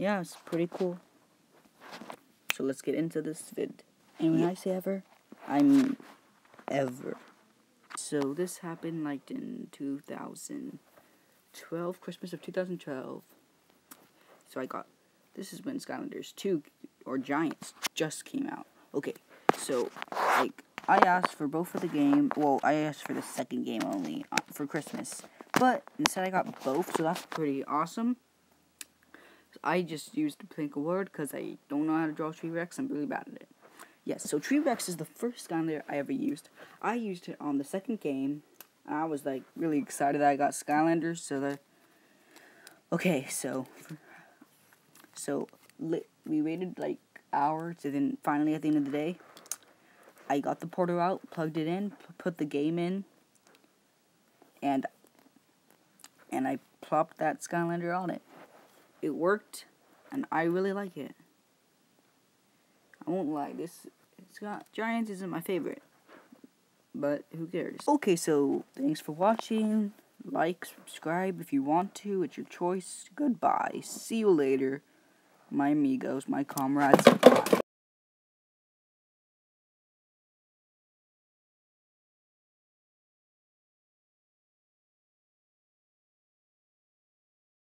yeah, it's pretty cool. So let's get into this vid. And when I say ever, I mean ever. So this happened like in 2012, Christmas of 2012. So I got, this is when Skylanders 2 or Giants just came out. Okay, so like I asked for both of the game. Well, I asked for the second game only uh, for Christmas, but instead I got both, so that's pretty awesome. I just used to think a word because I don't know how to draw Tree Rex. I'm really bad at it. Yes, so Tree Rex is the first Skylander I ever used. I used it on the second game. I was like really excited that I got Skylanders. So that okay, so so we waited like hours, and then finally at the end of the day, I got the portal out, plugged it in, put the game in, and and I plopped that Skylander on it. It worked, and I really like it. I won't lie, this it's got Giants isn't my favorite, but who cares? Okay, so thanks for watching. Like, subscribe if you want to. It's your choice. Goodbye. See you later, my amigos, my comrades. Bye.